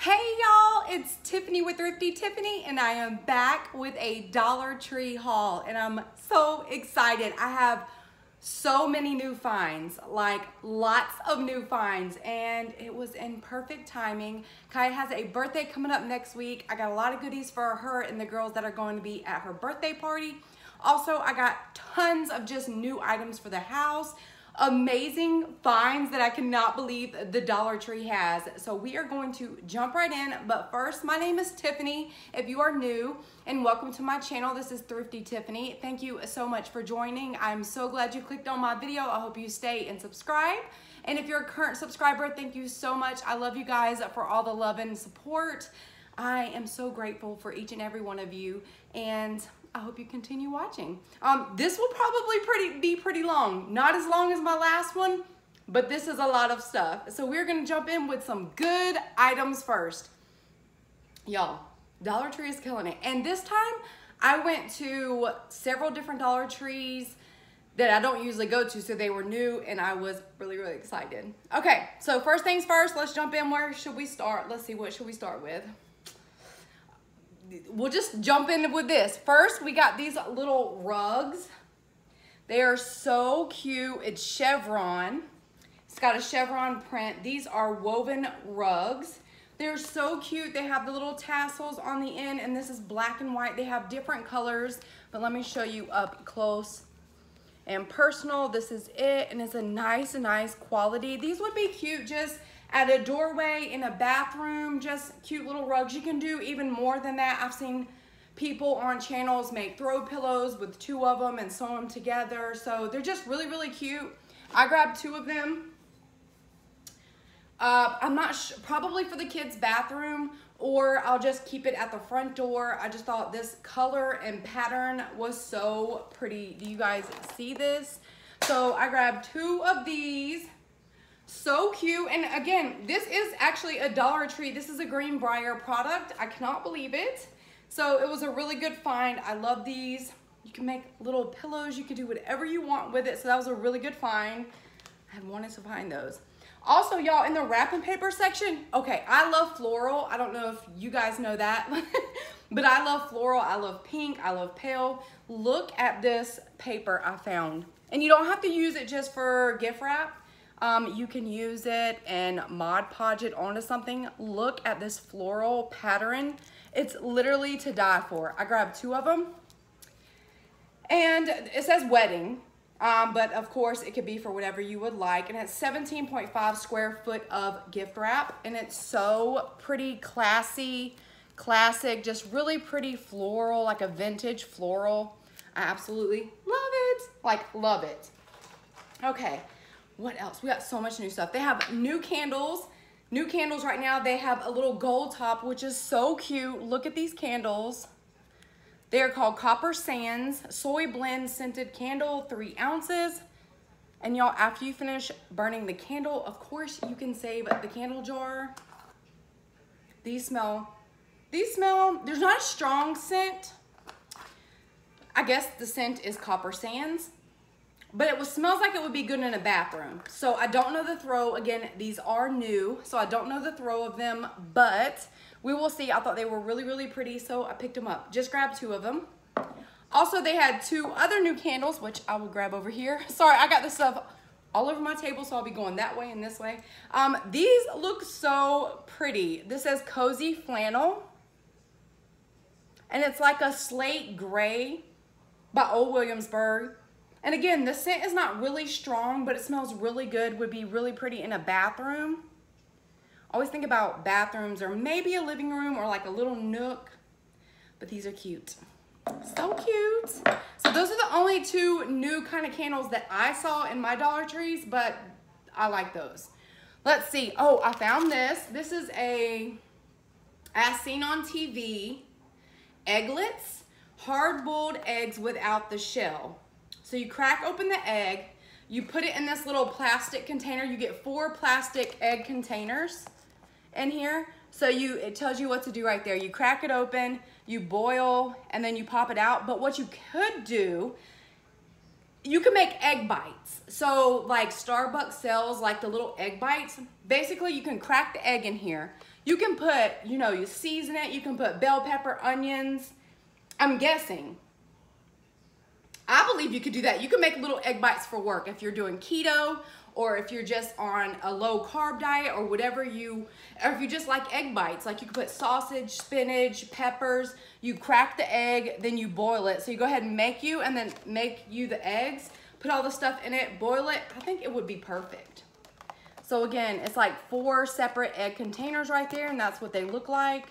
Hey y'all, it's Tiffany with Thrifty Tiffany and I am back with a Dollar Tree haul and I'm so excited. I have so many new finds, like lots of new finds and it was in perfect timing. Kai has a birthday coming up next week. I got a lot of goodies for her and the girls that are going to be at her birthday party. Also, I got tons of just new items for the house amazing finds that I cannot believe the Dollar Tree has. So we are going to jump right in. But first, my name is Tiffany. If you are new, and welcome to my channel. This is Thrifty Tiffany. Thank you so much for joining. I'm so glad you clicked on my video. I hope you stay and subscribe. And if you're a current subscriber, thank you so much. I love you guys for all the love and support. I am so grateful for each and every one of you. And I hope you continue watching. Um, this will probably pretty be pretty long. Not as long as my last one, but this is a lot of stuff. So we're gonna jump in with some good items first. Y'all, Dollar Tree is killing it. And this time, I went to several different Dollar Trees that I don't usually go to, so they were new, and I was really, really excited. Okay, so first things first, let's jump in. Where should we start? Let's see, what should we start with? We'll just jump in with this. First, we got these little rugs. They are so cute. It's chevron. It's got a chevron print. These are woven rugs. They're so cute. They have the little tassels on the end, and this is black and white. They have different colors, but let me show you up close and personal. This is it, and it's a nice, nice quality. These would be cute just at a doorway, in a bathroom, just cute little rugs. You can do even more than that. I've seen people on channels make throw pillows with two of them and sew them together. So they're just really, really cute. I grabbed two of them. Uh, I'm not probably for the kids' bathroom or I'll just keep it at the front door. I just thought this color and pattern was so pretty. Do you guys see this? So I grabbed two of these. So cute. And again, this is actually a Dollar Tree. This is a Greenbrier product. I cannot believe it. So it was a really good find. I love these. You can make little pillows. You can do whatever you want with it. So that was a really good find. I wanted to find those. Also, y'all, in the wrapping paper section, okay, I love floral. I don't know if you guys know that, but I love floral. I love pink. I love pale. Look at this paper I found. And you don't have to use it just for gift wrap. Um, you can use it and Mod Podge it onto something. Look at this floral pattern. It's literally to die for. I grabbed two of them. And it says wedding, um, but of course it could be for whatever you would like. And it's 17.5 square foot of gift wrap. And it's so pretty classy, classic, just really pretty floral, like a vintage floral. I absolutely love it. Like, love it. Okay, what else? We got so much new stuff. They have new candles. New candles right now. They have a little gold top, which is so cute. Look at these candles. They are called Copper Sands Soy Blend Scented Candle, three ounces. And y'all, after you finish burning the candle, of course, you can save the candle jar. These smell, these smell, there's not a strong scent. I guess the scent is Copper Sands but it was, smells like it would be good in a bathroom. So I don't know the throw. Again, these are new, so I don't know the throw of them, but we will see. I thought they were really, really pretty, so I picked them up. Just grabbed two of them. Also, they had two other new candles, which I will grab over here. Sorry, I got this stuff all over my table, so I'll be going that way and this way. Um, these look so pretty. This says Cozy Flannel. And it's like a slate gray by Old Williamsburg. And again, the scent is not really strong, but it smells really good. Would be really pretty in a bathroom. Always think about bathrooms or maybe a living room or like a little nook. But these are cute. So cute. So those are the only two new kind of candles that I saw in my Dollar Trees, but I like those. Let's see. Oh, I found this. This is a, as seen on TV, Egglettes, hard-boiled eggs without the shell. So you crack open the egg, you put it in this little plastic container. You get four plastic egg containers in here. So you, it tells you what to do right there. You crack it open, you boil, and then you pop it out. But what you could do, you can make egg bites. So like Starbucks sells like the little egg bites. Basically, you can crack the egg in here. You can put, you know, you season it. You can put bell pepper, onions. I'm guessing. I believe you could do that. You can make little egg bites for work if you're doing keto or if you're just on a low carb diet or whatever you, or if you just like egg bites, like you could put sausage, spinach, peppers, you crack the egg, then you boil it. So you go ahead and make you and then make you the eggs, put all the stuff in it, boil it. I think it would be perfect. So again, it's like four separate egg containers right there and that's what they look like.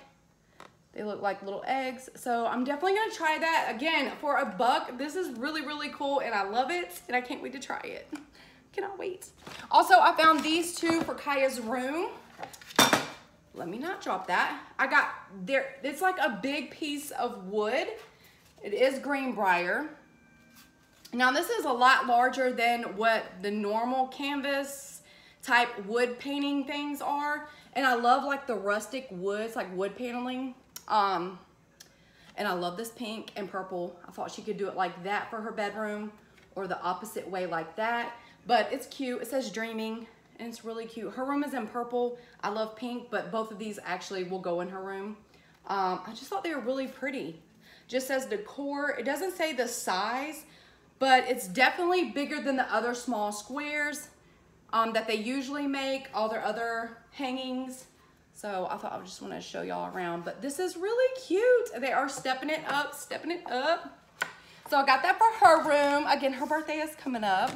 They look like little eggs. So I'm definitely gonna try that. Again, for a buck, this is really, really cool and I love it and I can't wait to try it. Cannot wait. Also, I found these two for Kaya's room. Let me not drop that. I got there, it's like a big piece of wood. It is green Greenbrier. Now this is a lot larger than what the normal canvas type wood painting things are. And I love like the rustic woods, like wood paneling. Um, and I love this pink and purple. I thought she could do it like that for her bedroom or the opposite way like that. But it's cute. It says dreaming and it's really cute. Her room is in purple. I love pink, but both of these actually will go in her room. Um, I just thought they were really pretty. Just says decor. It doesn't say the size, but it's definitely bigger than the other small squares um, that they usually make, all their other hangings. So I thought I just want to show y'all around, but this is really cute. They are stepping it up, stepping it up. So I got that for her room. Again, her birthday is coming up.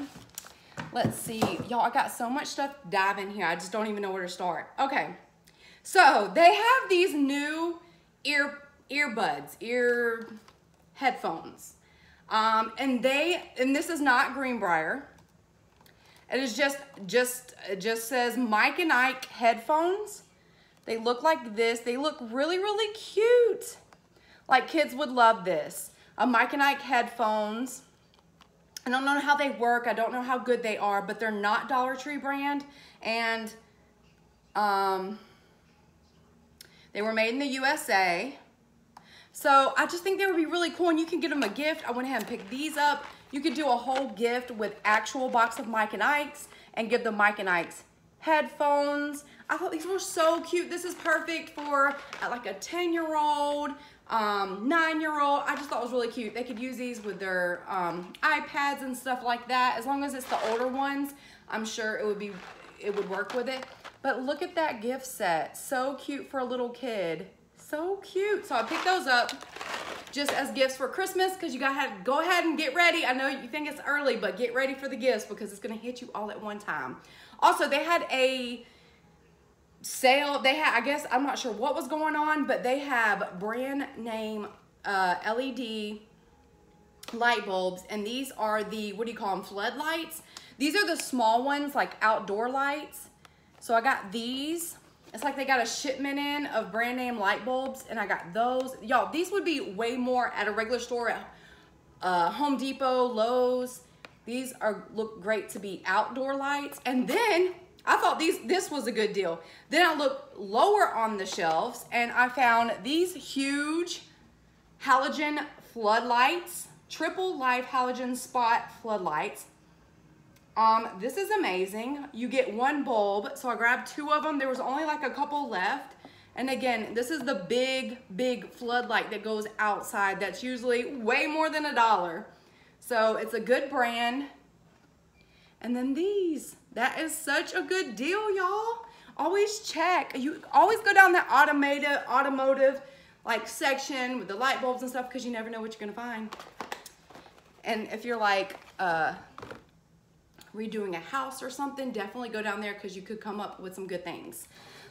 Let's see. Y'all, I got so much stuff dive in here. I just don't even know where to start. Okay. So they have these new ear earbuds, ear headphones. Um, and they, and this is not Greenbrier. It is just, just, it just says Mike and Ike headphones. They look like this. They look really, really cute. Like kids would love this. A Mike and Ike headphones. I don't know how they work. I don't know how good they are, but they're not Dollar Tree brand. And um, they were made in the USA. So I just think they would be really cool and you can get them a gift. I went ahead and picked these up. You could do a whole gift with actual box of Mike and Ike's and give the Mike and Ike's headphones. I thought these were so cute. This is perfect for uh, like a 10 year old, um, nine year old. I just thought it was really cute. They could use these with their um, iPads and stuff like that. As long as it's the older ones, I'm sure it would be, it would work with it. But look at that gift set. So cute for a little kid. So cute. So I picked those up just as gifts for Christmas because you gotta go ahead and get ready. I know you think it's early, but get ready for the gifts because it's gonna hit you all at one time. Also, they had a sale. They had, I guess, I'm not sure what was going on, but they have brand name uh, LED light bulbs. And these are the, what do you call them, floodlights. These are the small ones, like outdoor lights. So I got these. It's like they got a shipment in of brand name light bulbs and I got those. Y'all, these would be way more at a regular store at uh, Home Depot, Lowe's. These are look great to be outdoor lights. And then I thought these this was a good deal. Then I looked lower on the shelves and I found these huge halogen floodlights, triple life halogen spot floodlights. Um, this is amazing. You get one bulb. So I grabbed two of them. There was only like a couple left. And again, this is the big, big floodlight that goes outside. That's usually way more than a dollar. So it's a good brand. And then these, that is such a good deal, y'all. Always check. You always go down that automotive, automotive like section with the light bulbs and stuff because you never know what you're gonna find. And if you're like uh, redoing a house or something, definitely go down there because you could come up with some good things.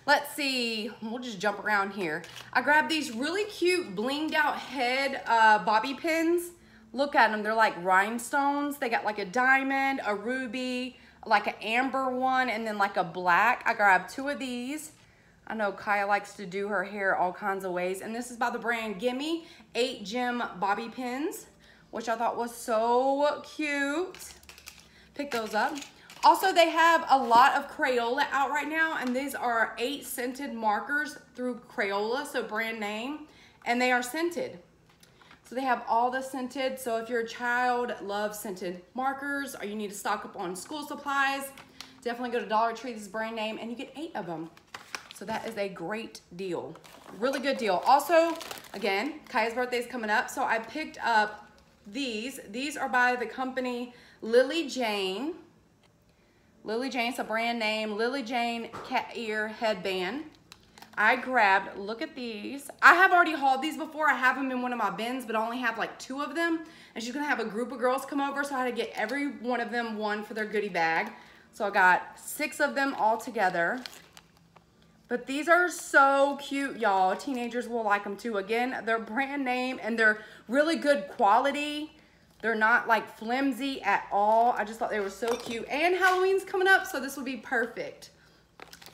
Let's see, we'll just jump around here. I grabbed these really cute blinged out head uh, bobby pins. Look at them, they're like rhinestones. They got like a diamond, a ruby, like an amber one, and then like a black. I grabbed two of these. I know Kaya likes to do her hair all kinds of ways. And this is by the brand Gimme 8 Gem Bobby Pins, which I thought was so cute. Pick those up. Also, they have a lot of Crayola out right now, and these are eight scented markers through Crayola, so brand name, and they are scented. So they have all the scented. So if your child loves scented markers or you need to stock up on school supplies, definitely go to Dollar Tree, this brand name, and you get eight of them. So that is a great deal. Really good deal. Also, again, Kaya's birthday is coming up. So I picked up these. These are by the company Lily Jane. Lily Jane's a brand name. Lily Jane cat ear headband. I grabbed, look at these. I have already hauled these before. I have them in one of my bins, but I only have like two of them. And she's gonna have a group of girls come over, so I had to get every one of them one for their goodie bag. So I got six of them all together. But these are so cute, y'all. Teenagers will like them too. Again, they're brand name and they're really good quality. They're not like flimsy at all. I just thought they were so cute. And Halloween's coming up, so this would be perfect.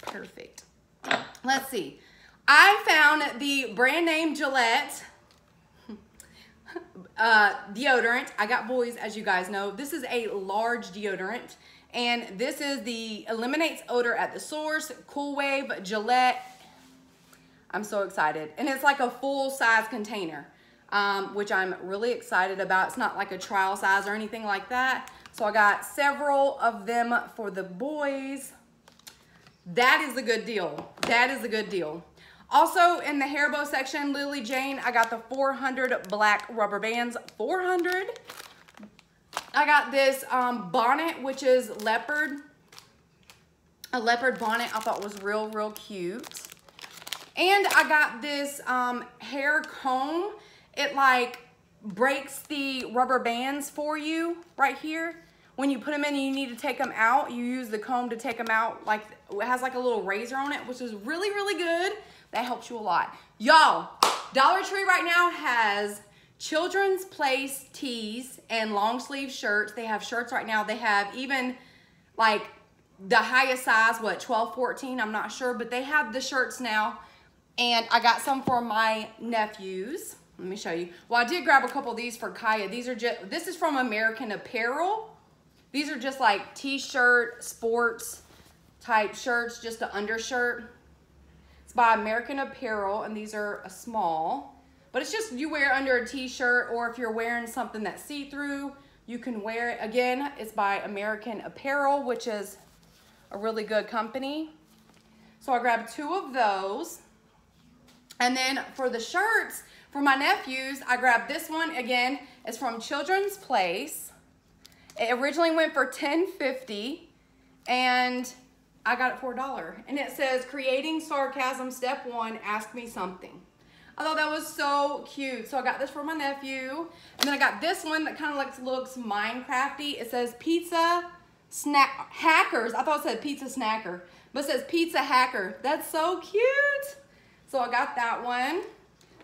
Perfect. Let's see. I found the brand name Gillette uh, deodorant. I got boys, as you guys know. This is a large deodorant. And this is the eliminates odor at the source, Cool Wave Gillette. I'm so excited. And it's like a full size container, um, which I'm really excited about. It's not like a trial size or anything like that. So I got several of them for the boys. That is a good deal. That is a good deal. Also in the hair bow section, Lily Jane, I got the 400 black rubber bands. 400. I got this um, bonnet, which is leopard. A leopard bonnet I thought was real, real cute. And I got this um, hair comb. It like breaks the rubber bands for you right here when you put them in and you need to take them out, you use the comb to take them out. Like it has like a little razor on it, which is really, really good. That helps you a lot. Y'all, Dollar Tree right now has children's place tees and long sleeve shirts. They have shirts right now. They have even like the highest size, what, 12, 14, I'm not sure, but they have the shirts now. And I got some for my nephews. Let me show you. Well, I did grab a couple of these for Kaya. These are just, this is from American Apparel. These are just like t-shirt, sports type shirts, just an undershirt. It's by American Apparel, and these are a small. But it's just you wear under a t-shirt, or if you're wearing something that's see-through, you can wear it. Again, it's by American Apparel, which is a really good company. So I grabbed two of those. And then for the shirts, for my nephews, I grabbed this one. Again, it's from Children's Place. It originally went for $10.50 and I got it for a dollar. And it says, creating sarcasm, step one, ask me something. I thought that was so cute. So I got this for my nephew. And then I got this one that kind of looks, looks Minecrafty. It says pizza snack hackers. I thought it said pizza snacker, but it says pizza hacker. That's so cute. So I got that one.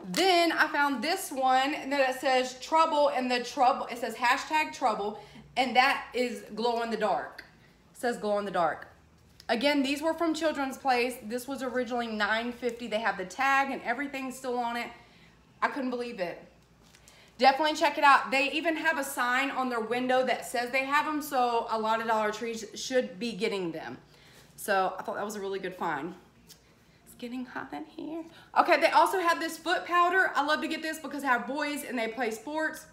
Then I found this one that it says trouble and the trouble, it says hashtag trouble and that is glow in the dark. It says glow in the dark. Again, these were from Children's Place. This was originally $9.50. They have the tag and everything still on it. I couldn't believe it. Definitely check it out. They even have a sign on their window that says they have them, so a lot of Dollar Trees should be getting them. So I thought that was a really good find. It's getting hot in here. Okay, they also have this foot powder. I love to get this because I have boys and they play sports.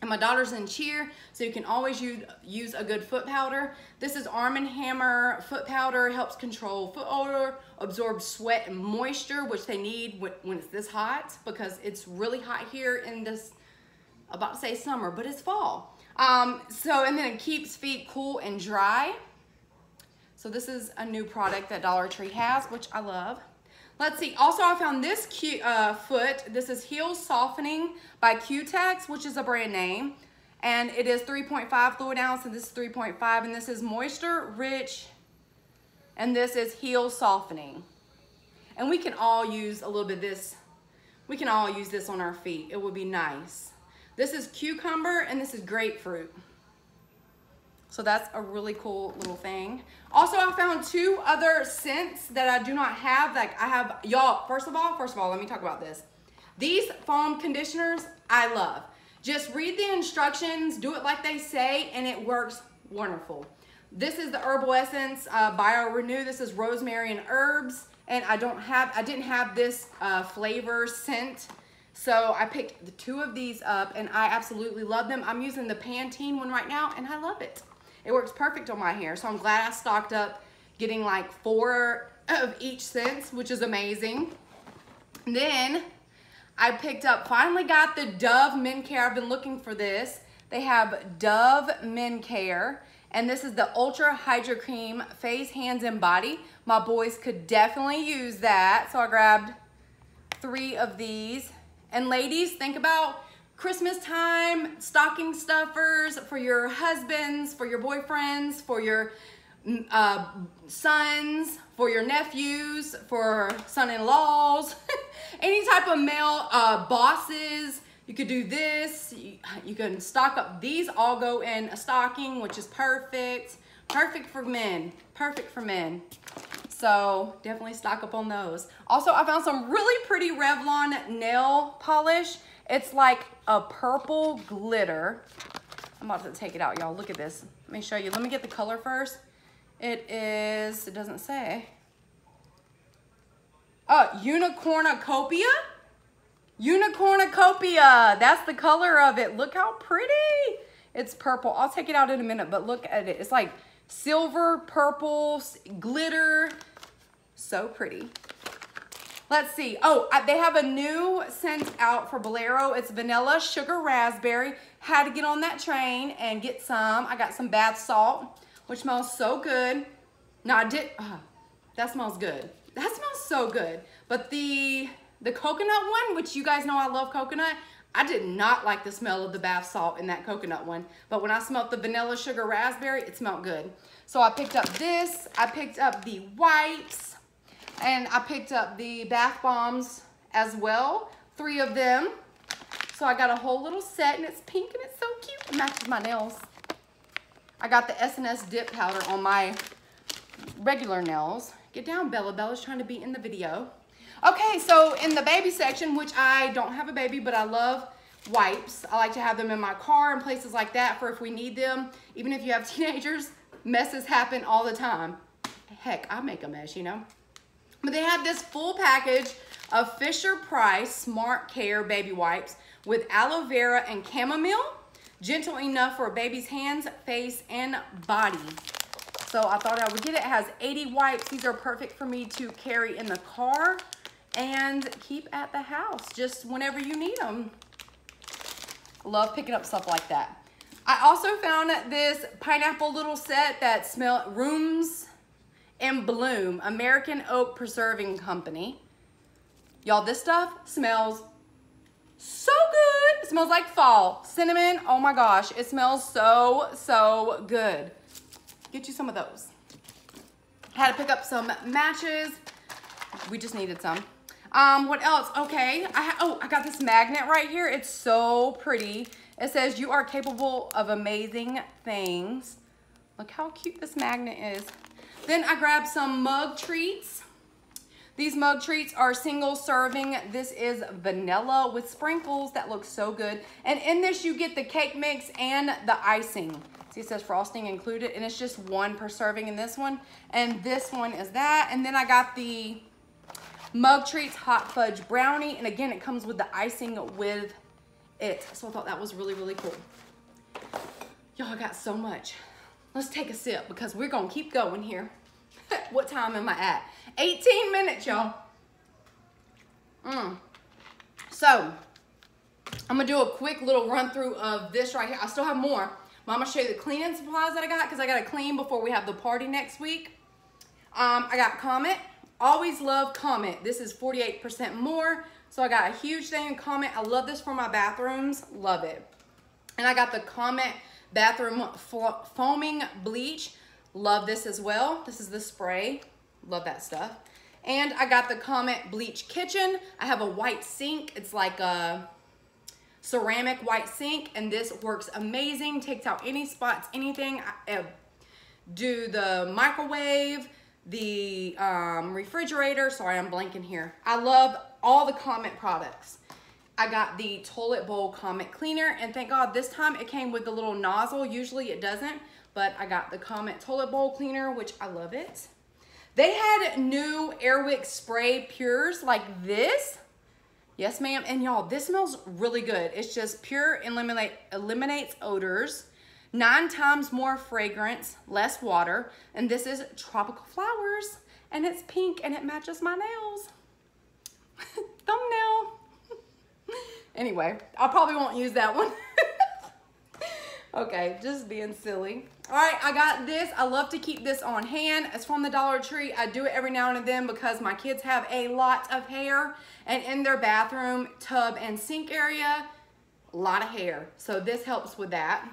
And my daughter's in cheer, so you can always use, use a good foot powder. This is Arm & Hammer foot powder, helps control foot odor, absorbs sweat and moisture, which they need when it's this hot because it's really hot here in this, about to say summer, but it's fall. Um, so, and then it keeps feet cool and dry. So this is a new product that Dollar Tree has, which I love. Let's see. Also, I found this cute uh, foot. This is Heel Softening by Cutex, which is a brand name. And it is 3.5 fluid ounce, and this is 3.5. And this is Moisture Rich, and this is Heel Softening. And we can all use a little bit this. We can all use this on our feet. It would be nice. This is cucumber, and this is grapefruit. So that's a really cool little thing. Also, I found two other scents that I do not have. Like I have, y'all, first of all, first of all, let me talk about this. These foam conditioners, I love. Just read the instructions, do it like they say, and it works wonderful. This is the Herbal Essence uh, Bio Renew. This is rosemary and herbs. And I don't have, I didn't have this uh, flavor scent. So I picked the two of these up and I absolutely love them. I'm using the Pantene one right now and I love it. It works perfect on my hair. So I'm glad I stocked up getting like four of each scent, which is amazing. Then I picked up, finally got the Dove Men Care. I've been looking for this. They have Dove Men Care. And this is the Ultra Hydra Cream Face, Hands, and Body. My boys could definitely use that. So I grabbed three of these. And ladies, think about Christmas time, stocking stuffers for your husbands, for your boyfriends, for your mm, uh, sons, for your nephews, for son-in-laws, any type of male uh, bosses, you could do this. You, you can stock up. These all go in a stocking, which is perfect. Perfect for men. Perfect for men. So definitely stock up on those. Also, I found some really pretty Revlon nail polish. It's like a purple glitter. I'm about to take it out, y'all. Look at this. Let me show you. Let me get the color first. It is, it doesn't say. Oh, Unicornucopia? Unicornucopia. That's the color of it. Look how pretty. It's purple. I'll take it out in a minute, but look at it. It's like silver, purple, glitter. So pretty. Let's see. Oh, they have a new scent out for Bolero. It's vanilla sugar raspberry. Had to get on that train and get some. I got some bath salt, which smells so good. No, I did. Uh, that smells good. That smells so good. But the the coconut one, which you guys know I love coconut, I did not like the smell of the bath salt in that coconut one. But when I smelled the vanilla sugar raspberry, it smelled good. So I picked up this. I picked up the wipes. And I picked up the bath bombs as well. Three of them. So I got a whole little set and it's pink and it's so cute. It matches my nails. I got the SNS dip powder on my regular nails. Get down, Bella. Bella's trying to be in the video. Okay, so in the baby section, which I don't have a baby, but I love wipes. I like to have them in my car and places like that for if we need them. Even if you have teenagers, messes happen all the time. Heck, I make a mess, you know. But they have this full package of Fisher Price Smart Care baby wipes with aloe vera and chamomile. Gentle enough for a baby's hands, face, and body. So I thought I would get it. It has 80 wipes. These are perfect for me to carry in the car and keep at the house just whenever you need them. Love picking up stuff like that. I also found this pineapple little set that smell rooms in bloom, American Oak Preserving Company. Y'all, this stuff smells so good. It smells like fall. Cinnamon, oh my gosh, it smells so, so good. Get you some of those. Had to pick up some matches. We just needed some. Um, what else? Okay, I oh, I got this magnet right here. It's so pretty. It says, you are capable of amazing things. Look how cute this magnet is. Then I grabbed some mug treats. These mug treats are single serving. This is vanilla with sprinkles. That looks so good. And in this, you get the cake mix and the icing. See, it says frosting included, and it's just one per serving in this one. And this one is that. And then I got the Mug Treats Hot Fudge Brownie. And again, it comes with the icing with it. So I thought that was really, really cool. Y'all got so much. Let's take a sip because we're to keep going here. what time am I at? 18 minutes, y'all. Mm. So, I'm to do a quick little run through of this right here. I still have more. But I'm to show you the cleaning supplies that I got because I got to clean before we have the party next week. Um, I got Comet. Always love Comet. This is 48% more. So I got a huge thing in Comet. I love this for my bathrooms. Love it. And I got the Comet bathroom foaming bleach. Love this as well. This is the spray. Love that stuff. And I got the Comet Bleach Kitchen. I have a white sink. It's like a ceramic white sink. And this works amazing. Takes out any spots, anything. I, uh, do the microwave the um, refrigerator. Sorry, I'm blanking here. I love all the Comet products. I got the toilet bowl Comet cleaner, and thank God this time it came with the little nozzle. Usually it doesn't, but I got the Comet toilet bowl cleaner, which I love it. They had new Airwick spray pures like this. Yes, ma'am. And y'all, this smells really good. It's just pure eliminate eliminates odors nine times more fragrance, less water, and this is tropical flowers. and it's pink and it matches my nails. Thumbnail. Anyway, I probably won't use that one. okay, just being silly. All right, I got this. I love to keep this on hand. It's from the Dollar Tree. I do it every now and then because my kids have a lot of hair and in their bathroom, tub, and sink area, a lot of hair. So this helps with that.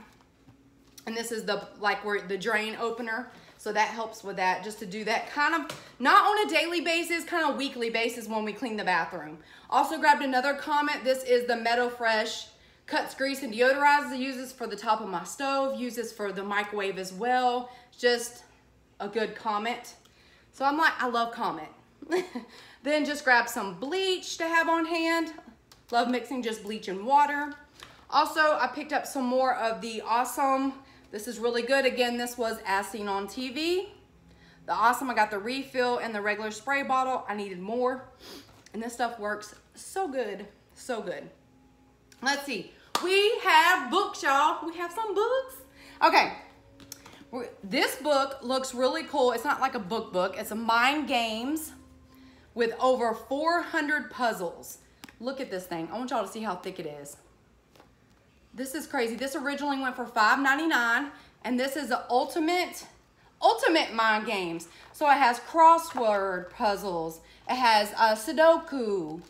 And this is the, like where the drain opener. So that helps with that, just to do that kind of, not on a daily basis, kind of weekly basis when we clean the bathroom. Also grabbed another Comet. This is the Meadow Fresh Cuts Grease and Deodorizes. Uses for the top of my stove. Uses for the microwave as well. Just a good Comet. So I'm like, I love Comet. then just grab some bleach to have on hand. Love mixing just bleach and water. Also, I picked up some more of the Awesome this is really good. Again, this was as seen on TV. The Awesome, I got the refill and the regular spray bottle. I needed more. And this stuff works so good, so good. Let's see. We have books, y'all. We have some books. Okay. This book looks really cool. It's not like a book book. It's a mind games with over 400 puzzles. Look at this thing. I want y'all to see how thick it is. This is crazy. This originally went for $5.99, and this is the ultimate, ultimate mind games. So it has crossword puzzles. It has uh, Sudoku.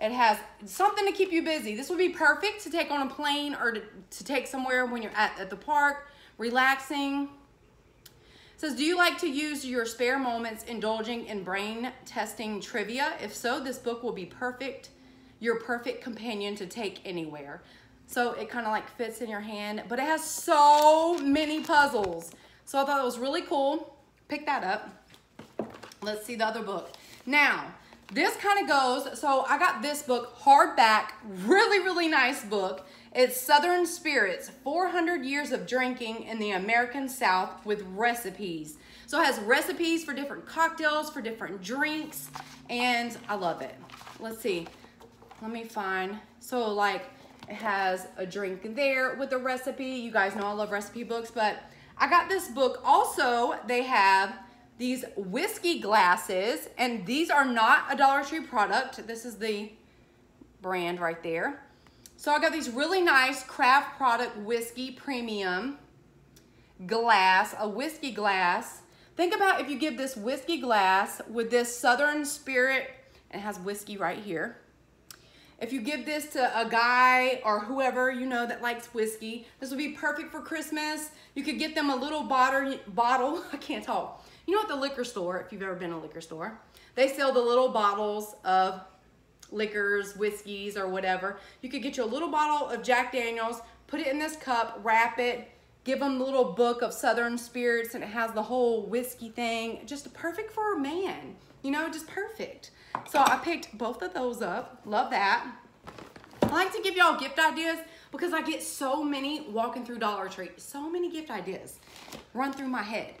It has something to keep you busy. This would be perfect to take on a plane or to, to take somewhere when you're at, at the park, relaxing. It says, do you like to use your spare moments indulging in brain testing trivia? If so, this book will be perfect, your perfect companion to take anywhere. So it kind of like fits in your hand, but it has so many puzzles. So I thought it was really cool. Pick that up. Let's see the other book. Now, this kind of goes, so I got this book, hardback, really, really nice book. It's Southern Spirits, 400 Years of Drinking in the American South with recipes. So it has recipes for different cocktails, for different drinks, and I love it. Let's see. Let me find. So like it has a drink there with a recipe. You guys know I love recipe books, but I got this book. Also, they have these whiskey glasses, and these are not a Dollar Tree product. This is the brand right there. So I got these really nice craft product whiskey premium glass, a whiskey glass. Think about if you give this whiskey glass with this Southern Spirit, it has whiskey right here. If you give this to a guy or whoever you know that likes whiskey, this would be perfect for Christmas. You could get them a little bottle, bottle, I can't talk. You know at the liquor store, if you've ever been to a liquor store, they sell the little bottles of liquors, whiskeys, or whatever. You could get you a little bottle of Jack Daniels, put it in this cup, wrap it, give them a little book of Southern spirits, and it has the whole whiskey thing. Just perfect for a man. You know, just perfect. So I picked both of those up. Love that. I like to give y'all gift ideas because I get so many walking through Dollar Tree. So many gift ideas run through my head.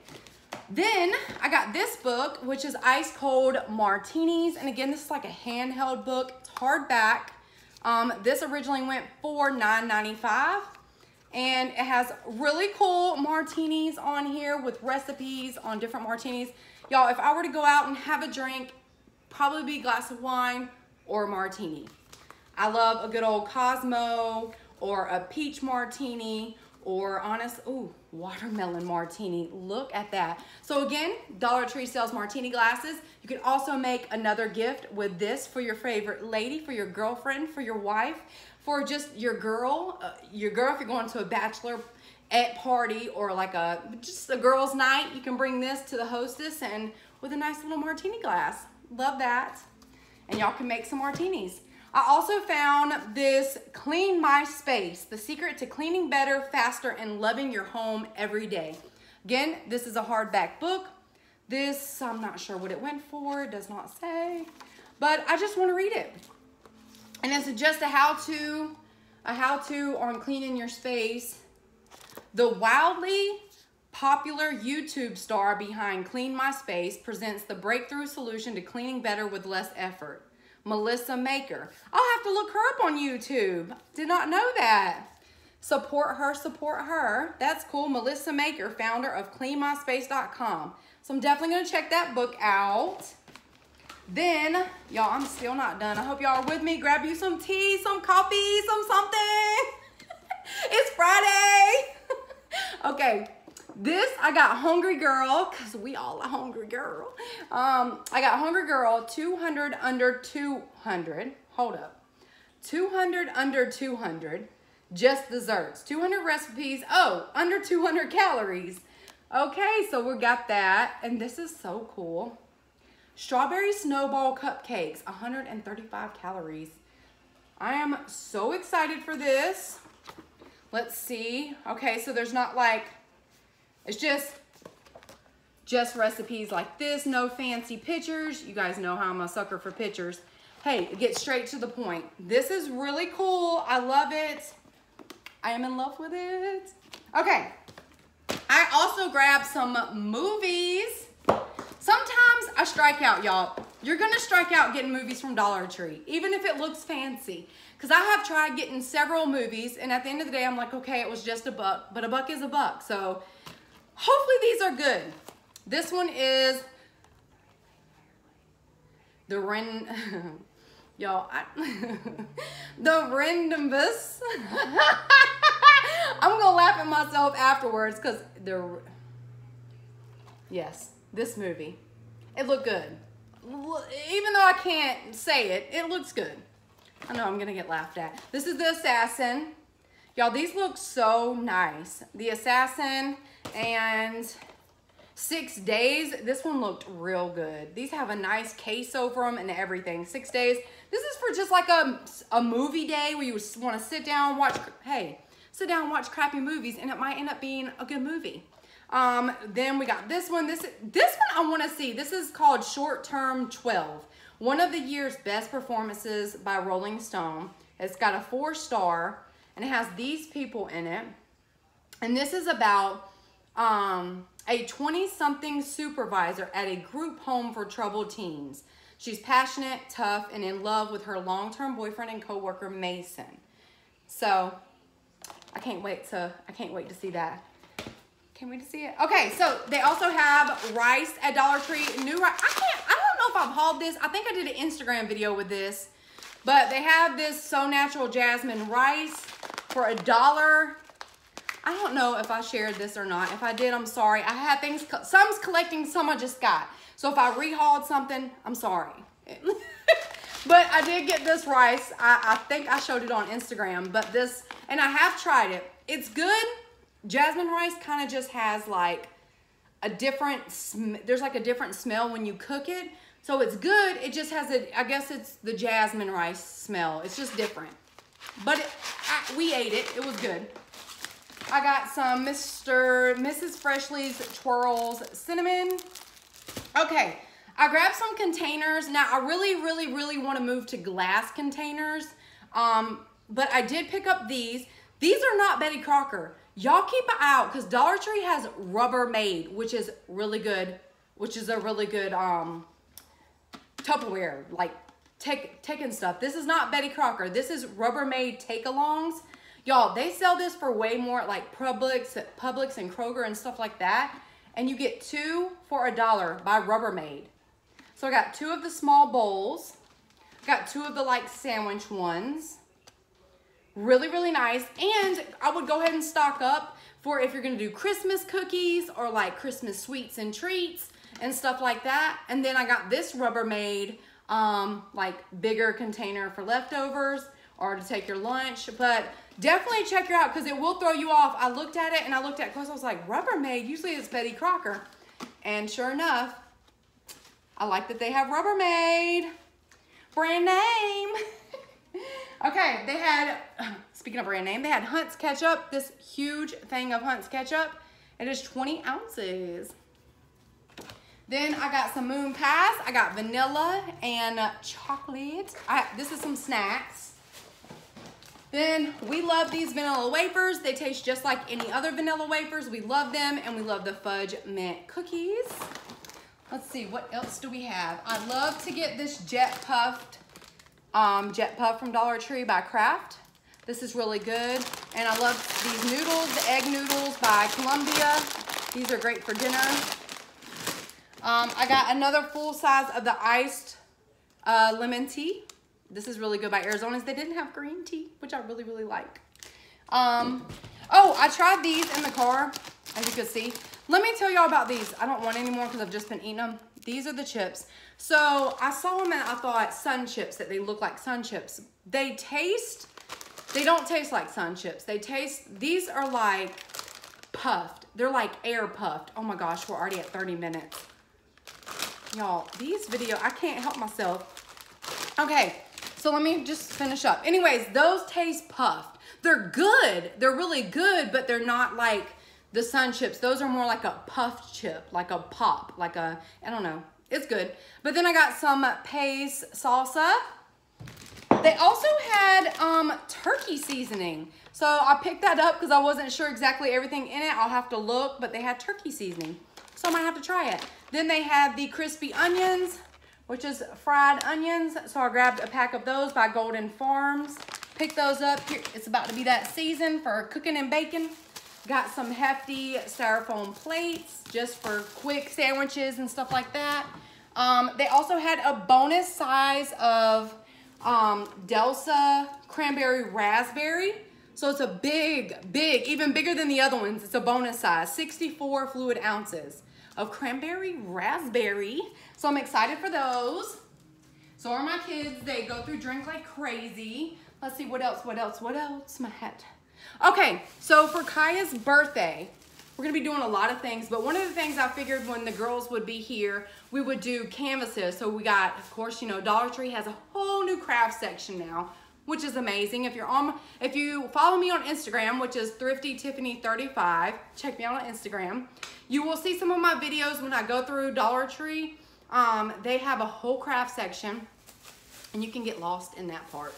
Then I got this book, which is Ice Cold Martinis. And again, this is like a handheld book. It's hardback. Um, this originally went for $9.95. And it has really cool martinis on here with recipes on different martinis. Y'all, if I were to go out and have a drink probably be a glass of wine or a martini. I love a good old Cosmo or a peach martini or honest, ooh, watermelon martini. Look at that. So again, Dollar Tree sells martini glasses. You can also make another gift with this for your favorite lady, for your girlfriend, for your wife, for just your girl, uh, your girl if you're going to a bachelor at party or like a just a girls night, you can bring this to the hostess and with a nice little martini glass. Love that. And y'all can make some martinis. I also found this Clean My Space, the secret to cleaning better, faster, and loving your home every day. Again, this is a hardback book. This, I'm not sure what it went for, it does not say, but I just want to read it. And it's just a how-to, a how-to on cleaning your space. The wildly Popular YouTube star behind Clean My Space presents the breakthrough solution to cleaning better with less effort. Melissa Maker. I'll have to look her up on YouTube. Did not know that. Support her, support her. That's cool. Melissa Maker, founder of CleanMySpace.com. So I'm definitely gonna check that book out. Then, y'all, I'm still not done. I hope y'all are with me. Grab you some tea, some coffee, some something. it's Friday. okay, this I got Hungry Girl, because we all a hungry girl. Um, I got Hungry Girl 200 under 200. Hold up. 200 under 200. Just desserts. 200 recipes. Oh, under 200 calories. Okay, so we got that. And this is so cool. Strawberry Snowball Cupcakes, 135 calories. I am so excited for this. Let's see. Okay, so there's not like, it's just, just recipes like this. No fancy pictures. You guys know how I'm a sucker for pictures. Hey, get straight to the point. This is really cool. I love it. I am in love with it. Okay. I also grabbed some movies. Sometimes I strike out, y'all. You're gonna strike out getting movies from Dollar Tree, even if it looks fancy. Because I have tried getting several movies, and at the end of the day, I'm like, okay, it was just a buck, but a buck is a buck. So hopefully these are good. This one is the Ren, y'all, the Rendimbus. I'm gonna laugh at myself afterwards because the, yes, this movie. It looked good. Even though I can't say it, it looks good. I know I'm gonna get laughed at. This is the Assassin. Y'all, these look so nice. The Assassin and Six Days. This one looked real good. These have a nice case over them and everything. Six Days. This is for just like a, a movie day where you want to sit down watch, hey, sit down watch crappy movies and it might end up being a good movie. Um, then we got this one. This, this one I want to see. This is called Short Term 12. One of the year's best performances by Rolling Stone. It's got a four star and it has these people in it. And this is about um, a 20-something supervisor at a group home for troubled teens. She's passionate, tough, and in love with her long-term boyfriend and coworker Mason. So I can't wait to I can't wait to see that. Can't wait to see it. Okay, so they also have rice at Dollar Tree. New rice. I can't. I don't know if I've hauled this. I think I did an Instagram video with this, but they have this So Natural Jasmine rice for a dollar. I don't know if I shared this or not. If I did, I'm sorry. I had things. Some's collecting. Some I just got. So if I rehauled something, I'm sorry. but I did get this rice. I, I think I showed it on Instagram. But this, and I have tried it. It's good. Jasmine rice kind of just has like a different, there's like a different smell when you cook it. So it's good. It just has a, I guess it's the jasmine rice smell. It's just different. But it, I, we ate it. It was good. I got some Mr. Mrs. Freshley's Twirls Cinnamon. Okay, I grabbed some containers. Now, I really, really, really want to move to glass containers. Um, but I did pick up these. These are not Betty Crocker. Y'all keep an eye out because Dollar Tree has Rubbermaid, which is really good, which is a really good um, Tupperware, like take, taking stuff. This is not Betty Crocker. This is Rubbermaid take-alongs. Y'all, they sell this for way more like Publix, Publix and Kroger and stuff like that. And you get two for a dollar by Rubbermaid. So I got two of the small bowls. Got two of the like sandwich ones. Really, really nice. And I would go ahead and stock up for if you're gonna do Christmas cookies or like Christmas sweets and treats and stuff like that. And then I got this Rubbermaid um, like bigger container for leftovers or to take your lunch. But definitely check her out because it will throw you off. I looked at it and I looked at close. I was like, Rubbermaid, usually it's Betty Crocker. And sure enough, I like that they have Rubbermaid. Brand name. okay, they had, speaking of brand name, they had Hunt's Ketchup, this huge thing of Hunt's Ketchup. It is 20 ounces. Then I got some Moon Pies. I got vanilla and chocolate. I, this is some snacks. Then we love these vanilla wafers. They taste just like any other vanilla wafers. We love them and we love the fudge mint cookies. Let's see, what else do we have? I love to get this Jet Puffed, um, Jet Puff from Dollar Tree by Kraft. This is really good. And I love these noodles, the egg noodles by Columbia. These are great for dinner. Um, I got another full size of the iced uh, lemon tea. This is really good by Arizona's. They didn't have green tea, which I really, really like. Um, oh, I tried these in the car, as you can see. Let me tell y'all about these. I don't want any more because I've just been eating them. These are the chips. So I saw them and I thought sun chips, that they look like sun chips. They taste, they don't taste like sun chips. They taste, these are like puffed. They're like air puffed. Oh my gosh, we're already at 30 minutes. Y'all, these video, I can't help myself. Okay, so let me just finish up. Anyways, those taste puffed. They're good. They're really good, but they're not like the sun chips. Those are more like a puffed chip, like a pop, like a, I don't know. It's good. But then I got some Pace salsa. They also had um, turkey seasoning. So I picked that up because I wasn't sure exactly everything in it. I'll have to look, but they had turkey seasoning. So I might have to try it. Then they had the crispy onions, which is fried onions. So I grabbed a pack of those by Golden Farms. Pick those up. It's about to be that season for cooking and baking. Got some hefty styrofoam plates just for quick sandwiches and stuff like that. Um, they also had a bonus size of um, Delsa cranberry raspberry. So it's a big, big, even bigger than the other ones. It's a bonus size, 64 fluid ounces of cranberry raspberry. So I'm excited for those. So are my kids. They go through drink like crazy. Let's see what else, what else, what else? My hat. Okay, so for Kaya's birthday, we're gonna be doing a lot of things, but one of the things I figured when the girls would be here, we would do canvases. So we got, of course, you know, Dollar Tree has a whole new craft section now, which is amazing. If you're on, if you follow me on Instagram, which is Thrifty Tiffany 35, check me out on Instagram. You will see some of my videos when I go through Dollar Tree. Um, they have a whole craft section, and you can get lost in that part.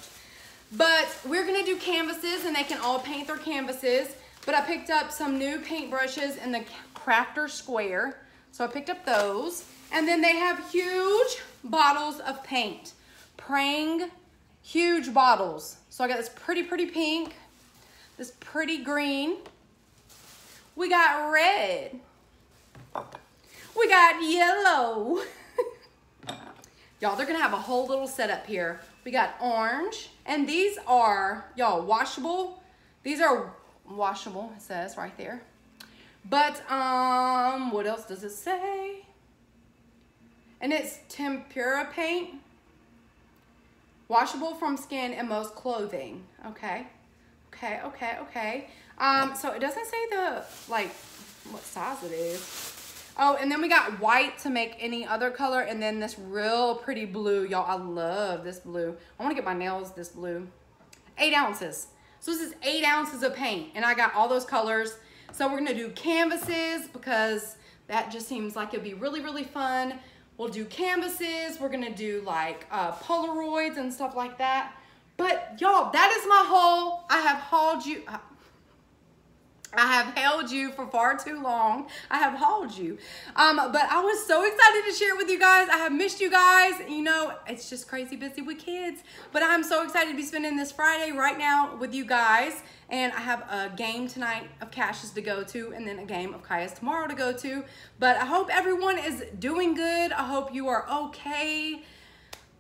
But we're gonna do canvases and they can all paint their canvases. But I picked up some new paint brushes in the Crafter's Square. So I picked up those. And then they have huge bottles of paint. Prang, huge bottles. So I got this pretty, pretty pink, this pretty green. We got red. We got yellow. Y'all, they're gonna have a whole little setup here. We got orange, and these are, y'all, washable. These are washable, it says right there. But, um, what else does it say? And it's tempera paint. Washable from skin and most clothing. Okay. Okay, okay, okay. Um, so it doesn't say the, like, what size it is. Oh, and then we got white to make any other color, and then this real pretty blue. Y'all, I love this blue. I want to get my nails this blue. Eight ounces. So this is eight ounces of paint, and I got all those colors. So we're going to do canvases because that just seems like it'd be really, really fun. We'll do canvases. We're to do like uh, Polaroids and stuff like that. But y'all, that is my haul. I have hauled you. I have held you for far too long. I have hauled you. Um, but I was so excited to share it with you guys. I have missed you guys. You know, it's just crazy busy with kids. But I'm so excited to be spending this Friday right now with you guys. And I have a game tonight of Cash's to go to and then a game of Kaya's tomorrow to go to. But I hope everyone is doing good. I hope you are okay.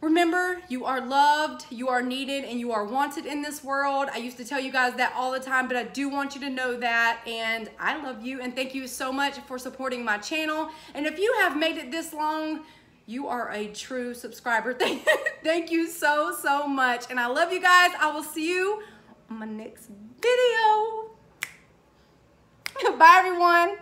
Remember, you are loved, you are needed, and you are wanted in this world. I used to tell you guys that all the time, but I do want you to know that. And I love you, and thank you so much for supporting my channel. And if you have made it this long, you are a true subscriber. Thank you so, so much. And I love you guys. I will see you on my next video. Bye, everyone.